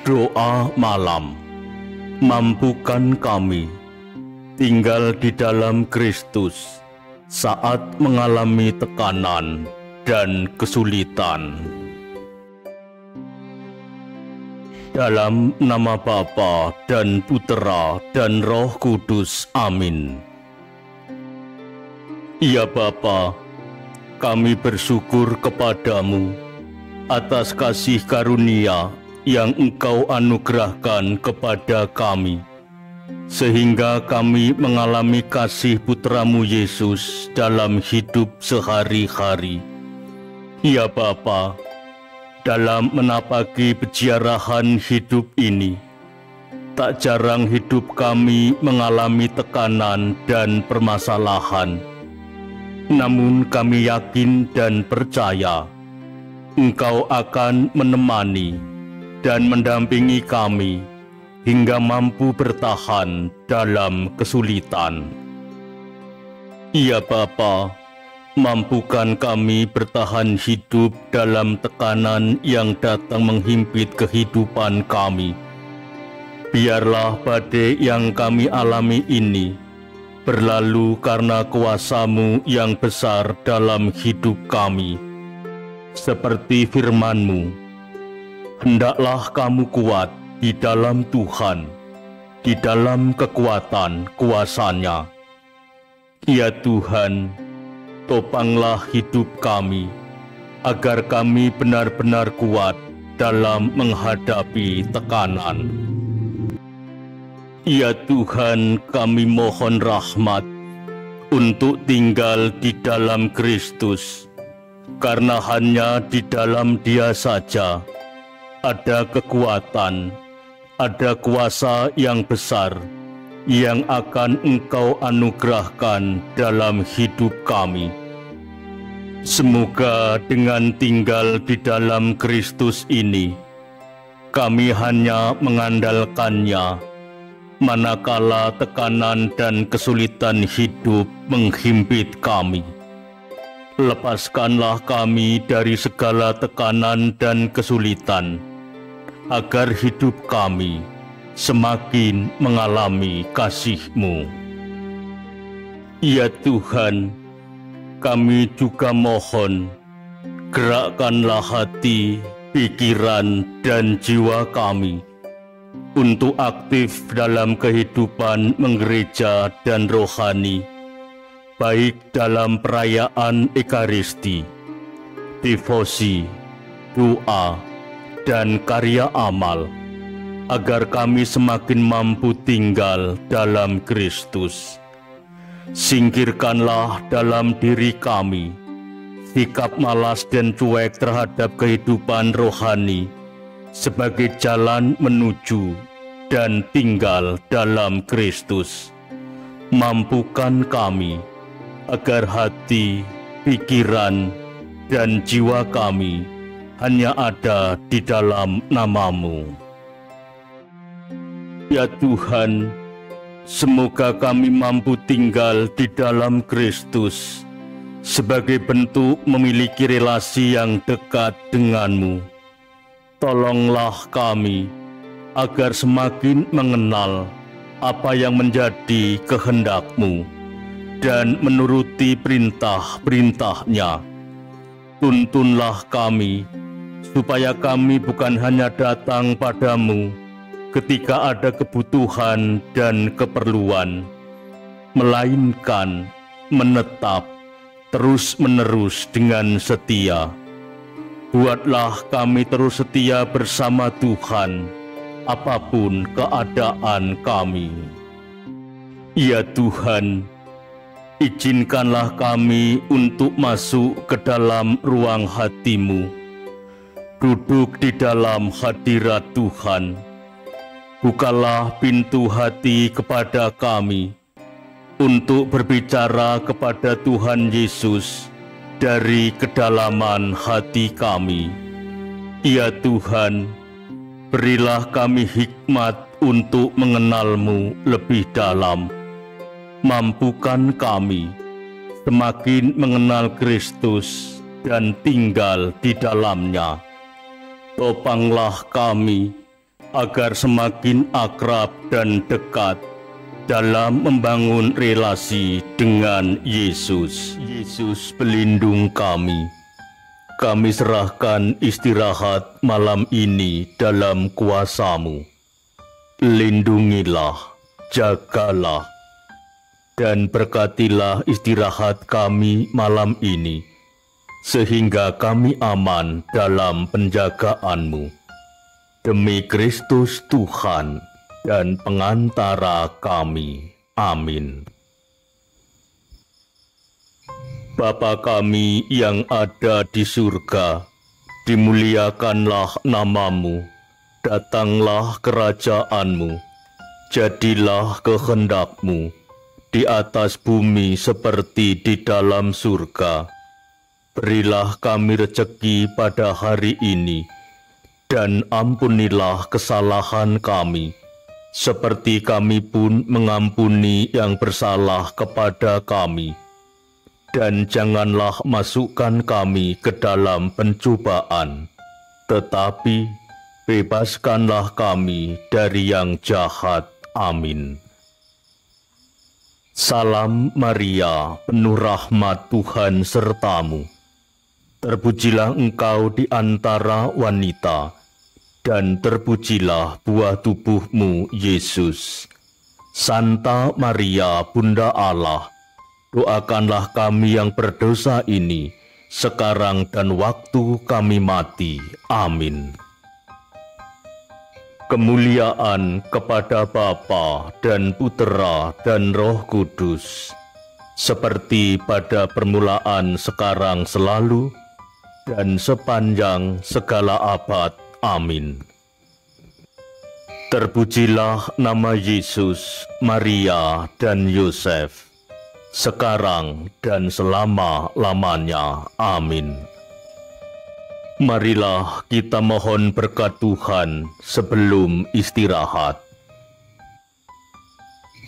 Doa malam mampukan kami tinggal di dalam Kristus saat mengalami tekanan dan kesulitan. Dalam nama Bapa dan Putera dan Roh Kudus. Amin. Ya Bapa, kami bersyukur kepadamu atas kasih karunia yang Engkau anugerahkan kepada kami, sehingga kami mengalami kasih putramu Yesus dalam hidup sehari-hari. Ya Bapa, dalam menapaki peziarahan hidup ini, tak jarang hidup kami mengalami tekanan dan permasalahan. Namun kami yakin dan percaya Engkau akan menemani dan mendampingi kami hingga mampu bertahan dalam kesulitan. Ya Bapa, mampukan kami bertahan hidup dalam tekanan yang datang menghimpit kehidupan kami. Biarlah badai yang kami alami ini berlalu karena kuasamu yang besar dalam hidup kami. Seperti firmanmu, hendaklah kamu kuat di dalam Tuhan, di dalam kekuatan kuasanya. Ya Tuhan, topanglah hidup kami, agar kami benar-benar kuat dalam menghadapi tekanan. Ya Tuhan, kami mohon rahmat untuk tinggal di dalam Kristus, karena hanya di dalam Dia saja ada kekuatan, ada kuasa yang besar yang akan Engkau anugerahkan dalam hidup kami. Semoga dengan tinggal di dalam Kristus ini, kami hanya mengandalkannya manakala tekanan dan kesulitan hidup menghimpit kami. Lepaskanlah kami dari segala tekanan dan kesulitan agar hidup kami semakin mengalami kasih-Mu. Ya Tuhan, kami juga mohon, gerakkanlah hati, pikiran, dan jiwa kami untuk aktif dalam kehidupan menggereja dan rohani, baik dalam perayaan Ekaristi, devosi, doa, dan karya amal, agar kami semakin mampu tinggal dalam Kristus. Singkirkanlah dalam diri kami sikap malas dan cuek terhadap kehidupan rohani sebagai jalan menuju dan tinggal dalam Kristus. Mampukan kami agar hati, pikiran, dan jiwa kami hanya ada di dalam namamu. Ya Tuhan, semoga kami mampu tinggal di dalam Kristus sebagai bentuk memiliki relasi yang dekat denganmu. Tolonglah kami agar semakin mengenal apa yang menjadi kehendakmu dan menuruti perintah-perintahnya. Tuntunlah kami supaya kami bukan hanya datang padamu ketika ada kebutuhan dan keperluan, melainkan menetap terus-menerus dengan setia. Buatlah kami terus setia bersama Tuhan, apa pun keadaan kami. Ya Tuhan, izinkanlah kami untuk masuk ke dalam ruang hatimu duduk di dalam hadirat Tuhan. Bukalah pintu hati kepada kami untuk berbicara kepada Tuhan Yesus dari kedalaman hati kami. Ya Tuhan, berilah kami hikmat untuk mengenalmu lebih dalam. Mampukan kami semakin mengenal Kristus dan tinggal di dalamnya topanglah kami agar semakin akrab dan dekat dalam membangun relasi dengan Yesus. Yesus pelindung kami. Kami serahkan istirahat malam ini dalam kuasamu. Lindungilah, jagalah, dan berkatilah istirahat kami malam ini, sehingga kami aman dalam penjagaanmu. Demi Kristus Tuhan dan pengantara kami. Amin. Bapa kami yang ada di surga, dimuliakanlah namamu, datanglah kerajaanmu, jadilah kehendakmu di atas bumi seperti di dalam surga. Berilah kami rezeki pada hari ini, dan ampunilah kesalahan kami, seperti kami pun mengampuni yang bersalah kepada kami dan janganlah masukkan kami ke dalam pencobaan, tetapi bebaskanlah kami dari yang jahat. Amin. Salam Maria, penuh rahmat Tuhan sertamu. Terpujilah engkau di antara wanita, dan terpujilah buah tubuhmu, Yesus. Santa Maria, Bunda Allah, doakanlah kami yang berdosa ini, sekarang dan waktu kami mati. Amin. Kemuliaan kepada Bapa dan Putera dan Roh Kudus, seperti pada permulaan sekarang selalu, dan sepanjang segala abad. Amin. Terpujilah nama Yesus, Maria, dan Yosef sekarang dan selama-lamanya. Amin. Marilah kita mohon berkat Tuhan sebelum istirahat.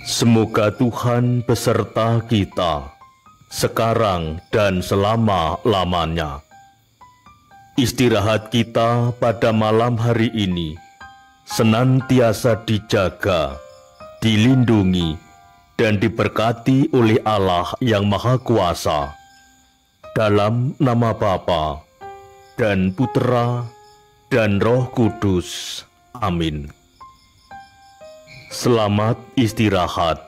Semoga Tuhan beserta kita sekarang dan selama-lamanya. Istirahat kita pada malam hari ini senantiasa dijaga, dilindungi, dan diberkati oleh Allah yang Maha Kuasa. Dalam nama Bapa dan Putera dan Roh Kudus. Amin. Selamat istirahat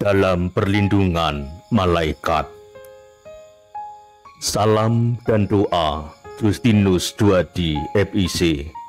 dalam perlindungan malaikat. Salam dan doa Justinus 2 di FIC